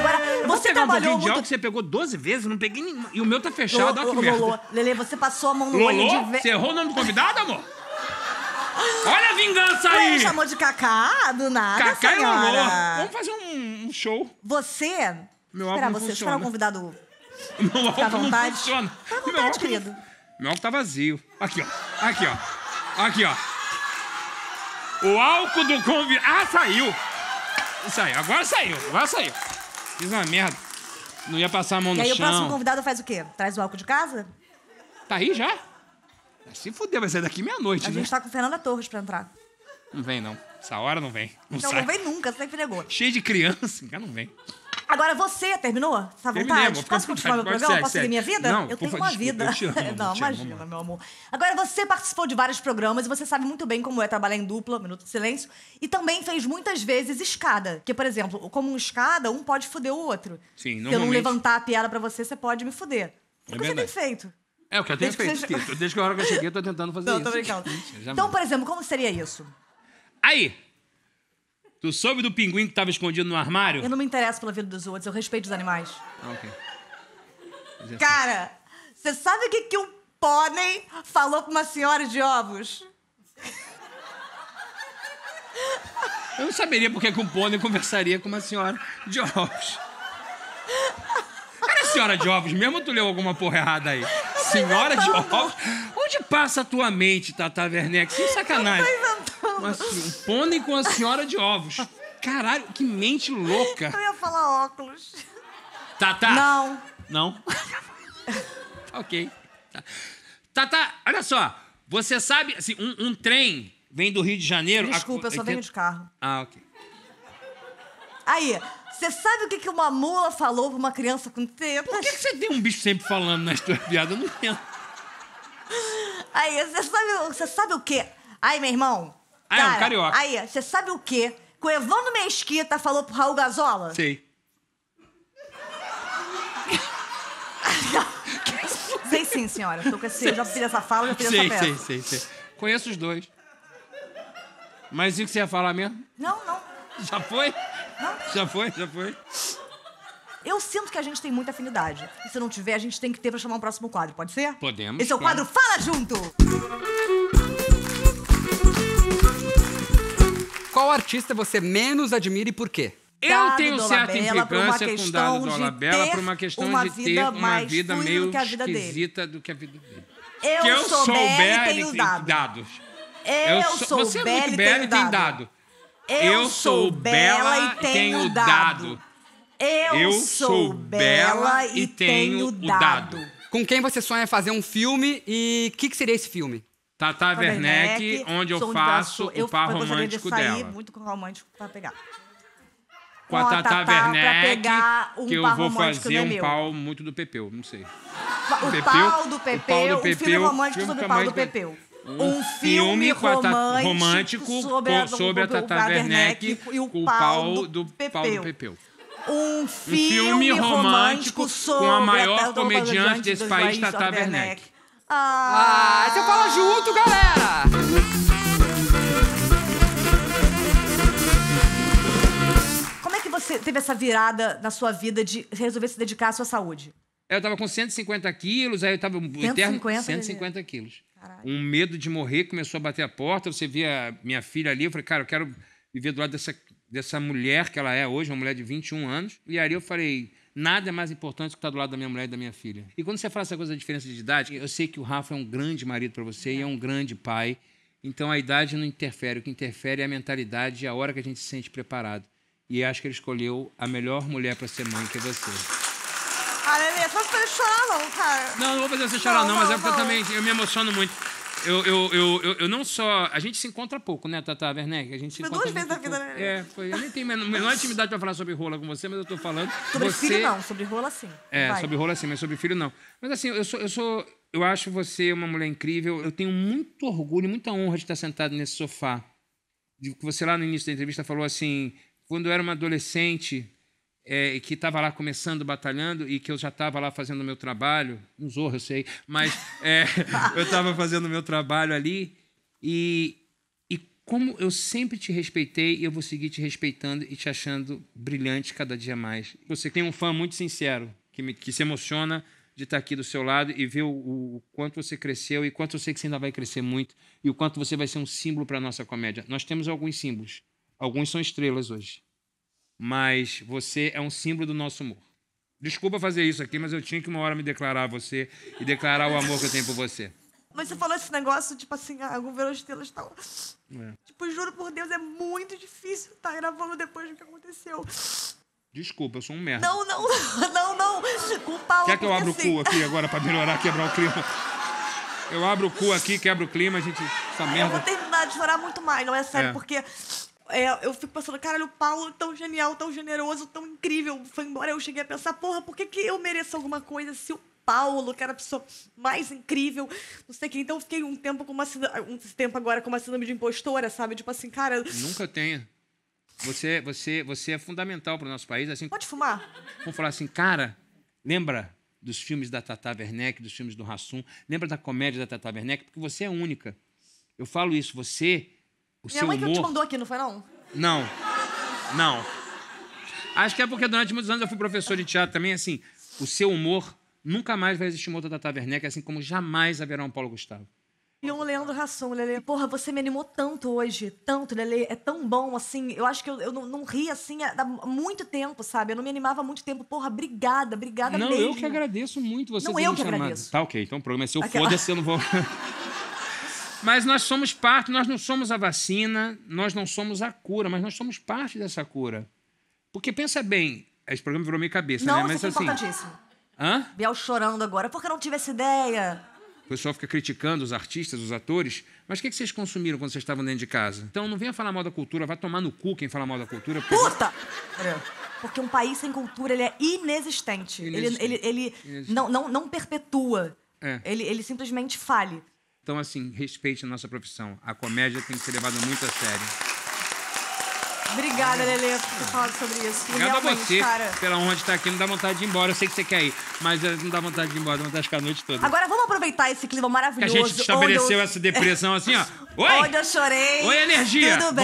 Agora, vou você pegar um trabalhou de muito... álcool, você pegou 12 vezes, não peguei nenhum. E o meu tá fechado, olha que Lolo, merda. Lolo, Lele, você passou a mão no olho Lolô? de ve... Você errou o nome do convidado, amor? Olha a vingança Ué, aí! chamou de Cacá do nada, Cacá e senhora. Lolô. Vamos fazer um, um show. Você... Meu Esperar você, esperar o convidado... Meu álcool não vontade? funciona. Fica à Meu vontade, álcool- querido. Meu álcool tá vazio. Aqui, ó. Aqui, ó. Aqui, ó. O álcool do convidado. Ah, saiu! Saiu. Agora saiu. Agora saiu. Fiz uma merda. Não ia passar a mão E no aí o próximo chão. convidado faz o quê? Traz o álcool de casa? Tá aí já? Se fuder, vai sair daqui meia-noite, A né? gente tá com Fernanda Torres pra entrar. Não vem, não. Essa hora não vem. Não, Não, sai. não vem nunca, você sempre negou. Cheio de criança, já não vem. Agora você, terminou? Tá à Terminei, vontade? amor, à Posso continuar meu programa? Posso seguir minha vida? Não, eu tenho uma vida. amo, não, amo, imagina, amor. meu amor. Agora você participou de vários programas e você sabe muito bem como é trabalhar em dupla, Minuto de Silêncio, e também fez muitas vezes escada. Que, por exemplo, como um escada, um pode fuder o outro. Sim, Se eu não normalmente- levantar a piada pra você, você pode me fuder. O que você tem feito? É o que eu tenho Desde que feito. seja- Desde, desde que a hora que eu cheguei, eu tô tentando fazer Não, isso. tô brincando. Então, não. por exemplo, como seria isso? Aí! Tu soube do pinguim que tava escondido no armário? Eu não me interesso pela vida dos outros, eu respeito os animais. Ah, ok. Mas é Cara, você sabe o que, que um pônei falou pra uma senhora de ovos? Eu não saberia porque que um pônei conversaria com uma senhora de ovos. Era senhora de ovos mesmo ou tu leu alguma porra errada aí? Senhora de ovos? Onde passa a tua mente, Tata Werneck? Sem sacanagem. Uma se- um pônei com a senhora de ovos. Caralho, que mente louca. Eu ia falar óculos. Tata! Não. Não? ok. Tá. Tata, olha só. Você sabe, assim, um, um trem vem do Rio de Janeiro... a- Desculpa, eu só venho de carro. Ah, ok. Aí, você sabe o que, que uma mula falou pra uma criança com tetas? Por que, que você tem um bicho sempre falando nas tuas piadas? Eu não entendo. Aí, você sabe, você sabe o quê? Aí, meu irmão. Ah, é um carioca. Aí, você sabe o quê? Que o Evandro Mesquita falou pro Raul Gazola? Sei. Sei sim, senhora. Eu, tô com esse, eu já fiz essa fala, já fiz Sei, essa sei, peça. sei, sei. Conheço os dois. Mas e o que você ia falar mesmo? Não, não. Já foi? Não. Já foi? Já foi? Eu sinto que a gente tem muita afinidade. E se não tiver, a gente tem que ter pra chamar um próximo quadro, pode ser? Podemos, Esse é o claro. quadro Fala Junto! Qual artista você menos admira e por quê? Eu Dado tenho certa implicância com Dado de Dolabella ter por uma questão uma de ter vida uma mais vida meio do que a vida dele. esquisita do que a vida dele. Eu, que eu sou sou Bela e Bela tenho dado. dados. Eu, sou- sou Você é Bela muito e bela tenho e tem dado. Eu sou bela e tenho dado. Eu, Eu sou bela e tenho dado. Com quem você sonha fazer um filme e o que, que seria esse filme? Tata Werneck, onde eu faço eu o par romântico sair dela. muito com romântico pra pegar. Com a Tata, Werneck, um que eu vou romântico fazer um pau muito do Pepeu, não sei. O Pepeu, pau do o Pepeu, do um filme romântico sobre o pau do Pepeu. Um filme romântico, sobre a, sobre a Tata Werneck e o o pau do, Pepeu. pau do Pepeu. Um filme, romântico com a maior comediante desse país, Tata Tata Werneck. Ah, Ah, você fala junto, galera! Como é que você teve essa virada na sua vida de resolver se dedicar à sua saúde? Eu tava com 150 quilos, aí eu tava um 150, eterno 150 quilos. Um medo de morrer começou a bater a porta. Você via minha filha ali, eu falei, cara, eu quero viver do lado dessa, dessa mulher que ela é hoje, uma mulher de 21 anos. E aí eu falei, nada é mais importante do que estar do lado da minha mulher e da minha filha. E quando você fala essa coisa da diferença de idade, eu sei que o Rafa é um grande marido para você e é um grande pai. Então a idade não interfere, o que interfere é a mentalidade e a hora que a gente se sente preparado. E acho que ele escolheu a melhor mulher para ser mãe, que é você. Ah, Lelê, só pra chorar não, cara. Não, não vou fazer você chorar, não, Não, mas não, é porque eu não. também eu me emociono muito. Eu, eu, eu, eu, não só. A gente se encontra pouco, né, Tata Werneck? A gente se Foi encontra duas vezes na vida, né? É, foi. Eu nem tenho a menor intimidade pra falar sobre rola com você, mas eu tô falando. Sobre filho não, sobre rola sim. É, sobre rola sim, mas sobre filho não. Mas assim, eu sou, eu sou. Eu acho você uma mulher incrível. Eu tenho muito orgulho, muita honra de estar sentado nesse sofá. De que você lá no início da entrevista falou assim, quando eu era uma adolescente é, que estava lá começando, batalhando, e que eu já estava lá fazendo o meu trabalho, um zorro, eu sei, mas é, eu estava fazendo o meu trabalho ali, e, e como eu sempre te respeitei eu vou seguir te respeitando e te achando brilhante cada dia mais. Você tem um fã muito sincero, que, me, que se emociona de estar aqui do seu lado e ver o, o, quanto você cresceu e quanto eu sei que você ainda vai crescer muito e o quanto você vai ser um símbolo para a nossa comédia. Nós temos alguns símbolos. Alguns são estrelas hoje. Mas você é um símbolo do nosso humor. Desculpa fazer isso aqui, mas eu tinha que uma hora me declarar a você e declarar o amor que eu tenho por você. Mas você falou esse negócio, tipo assim, ah, governo estrelas e tal. É. Tipo, juro por Deus, é muito difícil estar gravando depois do que aconteceu. Desculpa, eu sou um merda. Não, não, não, não. Com o Paulo. Quer que eu abra o assim, cu aqui agora pra melhorar, quebrar o clima? Eu abro o cu aqui, quebro o clima, a gente. Essa Eu vou merda. terminar de chorar muito mais, não é sério, É. porque é, eu fico pensando, caralho, o Paulo tão genial, tão generoso, tão incrível. Foi embora, eu cheguei a pensar, porra, por que, que eu mereço alguma coisa se o Paulo, que era a pessoa mais incrível, não sei o que. Então eu fiquei um tempo com uma um tempo agora com uma síndrome de impostora, sabe? Tipo assim, cara, Nunca tenha. Você, você, você é fundamental para o nosso país. Assim, pode fumar? vamos falar assim, cara, lembra dos filmes da Tata Werneck, dos filmes do Rassum? Lembra da comédia da Tata Werneck? Porque você é única. Eu falo isso, você, o Minha seu mãe que te humor... mandou aqui, não foi não? Não. Não. Acho que é porque durante muitos anos eu fui professor de teatro também, assim, o seu humor nunca mais vai existir uma outra Tata Werneck, assim como jamais haverá um Paulo Gustavo. E o Leandro Hassum, Lele, porra, você me animou tanto hoje, tanto, Lele, é tão bom, assim, eu acho que eu, eu não, não ri, assim, há muito tempo, sabe? Eu não me animava há muito tempo, porra, obrigada, obrigada Não, mesmo. eu que agradeço muito você Não, eu que chamado. agradeço. Tá ok, então o programa é seu, Aquela- foda-se, eu não vou... mas nós somos parte, nós não somos a vacina, nós não somos a cura, mas nós somos parte dessa cura. Porque pensa bem, esse programa virou minha cabeça, Não, né? isso Mas é assim... importantíssimo. Hã? Biel chorando agora, porque eu não tive essa ideia. O pessoal fica criticando os artistas, os atores, mas o que, que vocês consumiram quando vocês estavam dentro de casa? Então não venha falar mal da cultura, vai tomar no cu quem fala mal da cultura. Porque Puta! Porque um país sem cultura, ele é inexistente. Inexistente. Ele, ele, ele Inexistente. não, não, não perpetua. É. Ele, ele simplesmente fale. Então, assim, respeite a nossa profissão. A comédia tem que ser levada muito a sério. Obrigada, Lele, por ter falado sobre isso. Obrigado a você cara. pela honra de estar aqui. Não dá vontade de ir embora. Eu sei que você quer ir, mas eh, não dá vontade de ir embora. Dá vontade de ficar a noite toda. Agora vamos aproveitar esse clima que a maravilhoso. gente estabeleceu eu, essa depressão assim, ó. Oi! Onde eu chorei. Oi, energia! Tudo bem.